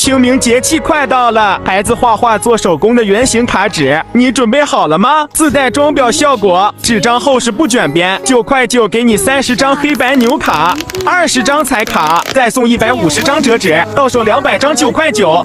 清明节气快到了孩子画画做手工的圆形卡纸你准备好了吗？自带装裱效果纸张厚实不卷边九块九给你三十张黑白牛卡二十张彩卡再送一百五十张折纸到手两百张九块九。